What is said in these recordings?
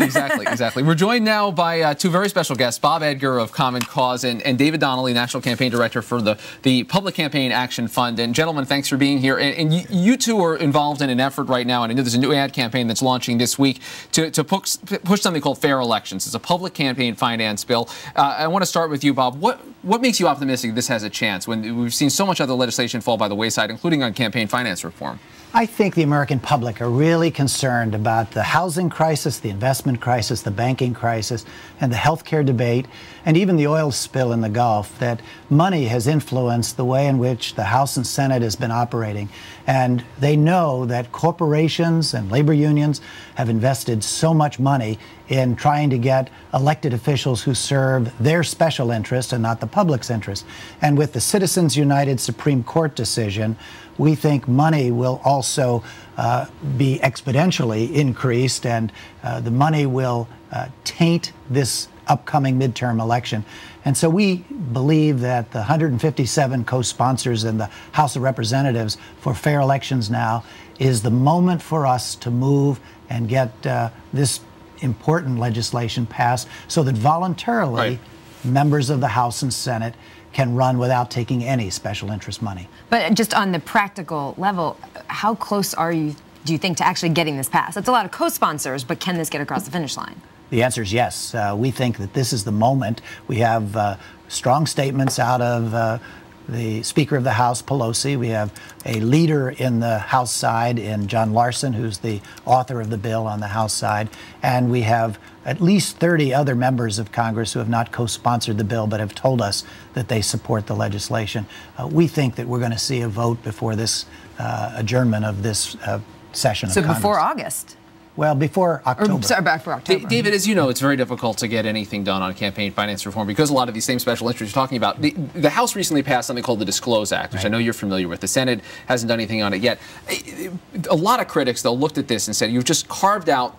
exactly, exactly. We're joined now by uh, two very special guests, Bob Edgar of Common Cause and, and, David Donnelly, National Campaign Director for the, the Public Campaign Action Fund. And gentlemen, thanks for being here. And, and you, you, two are involved in an effort right now, and I know there's a new ad campaign that's launching this week to, to push, push something called Fair Elections. It's a public campaign finance bill. Uh, I want to start with you, Bob. What, what makes you optimistic this has a chance when we've seen so much other legislation fall by the wayside, including on campaign finance reform? I think the American public are really concerned about the housing crisis, the investment crisis, the banking crisis, and the healthcare debate, and even the oil spill in the Gulf, that money has influenced the way in which the House and Senate has been operating. And they know that corporations and labor unions have invested so much money in trying to get elected officials who serve their special interest and not the public's interest. And with the Citizens United Supreme Court decision, we think money will also uh, be exponentially increased, and uh, the money will uh, taint this upcoming midterm election. And so we believe that the 157 co sponsors in the House of Representatives for fair elections now is the moment for us to move and get uh, this important legislation passed so that voluntarily right. members of the House and Senate can run without taking any special interest money. But just on the practical level, how close are you, do you think, to actually getting this passed? That's a lot of co sponsors, but can this get across the finish line? The answer is yes. Uh, we think that this is the moment. We have uh, strong statements out of uh, the Speaker of the House, Pelosi. We have a leader in the House side in John Larson, who's the author of the bill on the House side. And we have at least 30 other members of Congress who have not co sponsored the bill but have told us that they support the legislation. Uh, we think that we're going to see a vote before this uh, adjournment of this uh, session so of Congress. Before August? Well, before October. Or, sorry, back for October. David, as you know, it's very difficult to get anything done on campaign finance reform because a lot of these same special interests you're talking about. The, the House recently passed something called the Disclose Act, which right. I know you're familiar with. The Senate hasn't done anything on it yet. A lot of critics, though, looked at this and said, you've just carved out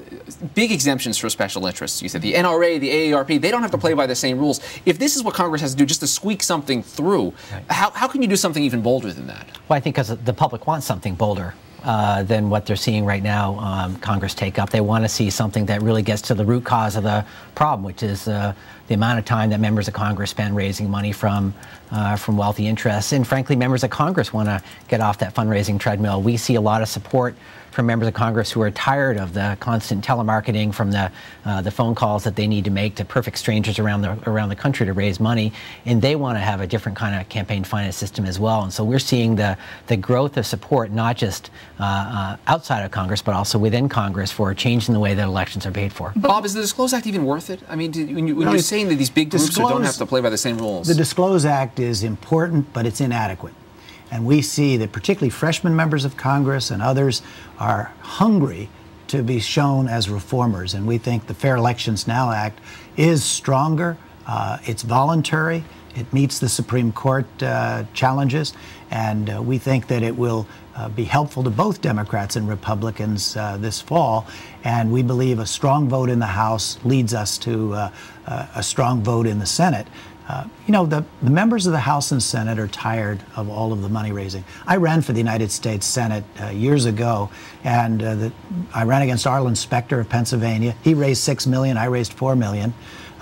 big exemptions for special interests. You said the NRA, the AARP, they don't have to play by the same rules. If this is what Congress has to do just to squeak something through, right. how, how can you do something even bolder than that? Well, I think because the public wants something bolder. Uh, than what they're seeing right now um, Congress take up. They want to see something that really gets to the root cause of the problem, which is uh, the amount of time that members of Congress spend raising money from uh, from wealthy interests. And frankly, members of Congress want to get off that fundraising treadmill. We see a lot of support from members of Congress who are tired of the constant telemarketing from the uh, the phone calls that they need to make to perfect strangers around the around the country to raise money, and they want to have a different kind of campaign finance system as well. And so we're seeing the the growth of support not just uh, uh, outside of Congress but also within Congress for changing the way that elections are paid for. But Bob, is the Disclose Act even worth it? I mean, did, when, you, when no, you're saying that these big groups disclose, don't have to play by the same rules, the Disclose Act is important, but it's inadequate. And we see that particularly freshman members of Congress and others are hungry to be shown as reformers. And we think the Fair Elections Now Act is stronger, uh, it's voluntary, it meets the Supreme Court uh, challenges, and uh, we think that it will uh, be helpful to both Democrats and Republicans uh, this fall. And we believe a strong vote in the House leads us to uh, a strong vote in the Senate. Uh, you know, the, the, members of the House and Senate are tired of all of the money raising. I ran for the United States Senate uh, years ago, and uh, the, I ran against Arlen Specter of Pennsylvania. He raised six million. I raised four million.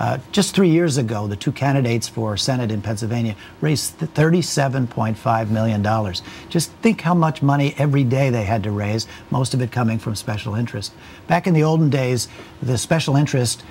Uh, just three years ago, the two candidates for Senate in Pennsylvania raised $37.5 million. Just think how much money every day they had to raise, most of it coming from special interest. Back in the olden days, the special interest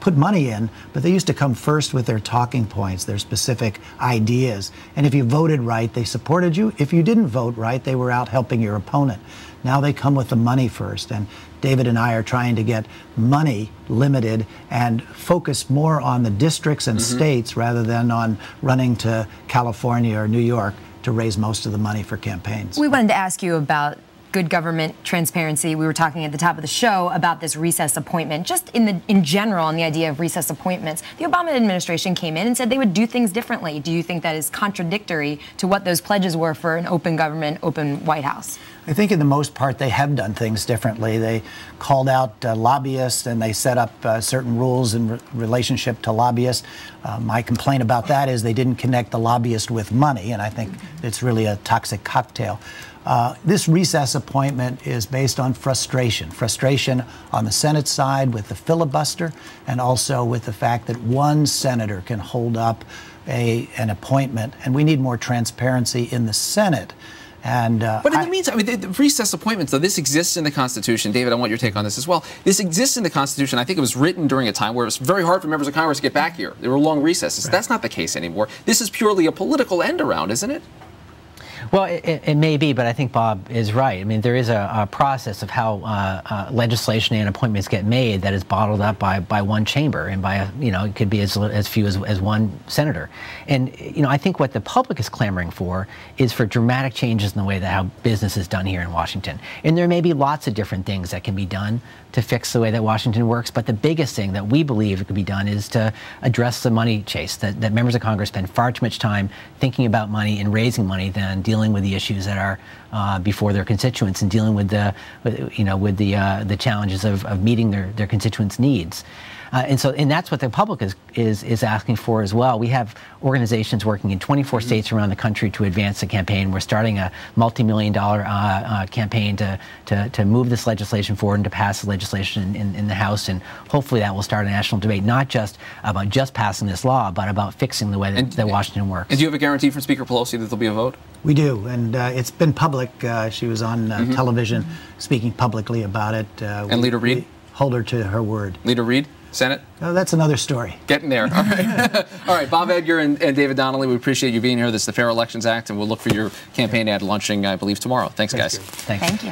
put money in, but they used to come first with their talking points, their specific ideas. And if you voted right, they supported you. If you didn't vote right, they were out helping your opponent. Now they come with the money first. And David and I are trying to get money limited and focus more on the districts and mm-hmm. states rather than on running to California or New York to raise most of the money for campaigns. We wanted to ask you about good government transparency. We were talking at the top of the show about this recess appointment, just in the in general, on the idea of recess appointments. The Obama administration came in and said they would do things differently. Do you think that is contradictory to what those pledges were for an open government, open White House? I think, in the most part, they have done things differently. They called out uh, lobbyists and they set up uh, certain rules in re- relationship to lobbyists. Uh, my complaint about that is they didn't connect the lobbyist with money, and I think it's really a toxic cocktail. Uh, this recess appointment is based on frustration. Frustration on the Senate side with the filibuster, and also with the fact that one senator can hold up a, an appointment. And we need more transparency in the Senate. And, uh, but in the I, meantime, I mean, the, the recess appointments, though, this exists in the Constitution. David, I want your take on this as well. This exists in the Constitution. I think it was written during a time where it was very hard for members of Congress to get back here. There were long recesses. Right. That's not the case anymore. This is purely a political end around, isn't it? Well, it, it, may be, but I think Bob is right. I mean, there is a, a process of how uh, uh, legislation and appointments get made that is bottled up by, by one chamber and by, a, you know, it could be as, as few as, as one senator. And, you know, I think what the public is clamoring for is for dramatic changes in the way that how business is done here in Washington. And there may be lots of different things that can be done to fix the way that Washington works, but the biggest thing that we believe could be done is to address the money chase, that, that members of Congress spend far too much time thinking about money and raising money than dealing dealing with the issues that are uh, before their constituents and dealing with the, you know, with the uh, the challenges of, of meeting their, their constituents' needs. Uh, and so, and that's what the public is, is, is asking for as well. We have organizations working in 24 mm-hmm. states around the country to advance the campaign. We're starting a multi-million dollar uh, uh, campaign to, to, to move this legislation forward and to pass the legislation in, in the House. And hopefully that will start a national debate, not just about just passing this law, but about fixing the way that, and, that Washington works. And do you have a guarantee from Speaker Pelosi that there'll be a vote? We do, and uh, it's been public. Uh, she was on uh, mm-hmm. television speaking publicly about it. Uh, and Leader Reid? Hold her to her word. Leader Reid? Senate? Oh, that's another story. Getting there. All right. All right. Bob Edgar and, and, David Donnelly, we appreciate you being here. This is the Fair Elections Act, and we'll look for your campaign ad launching, I believe, tomorrow. Thanks, Thank guys. You. Thank you.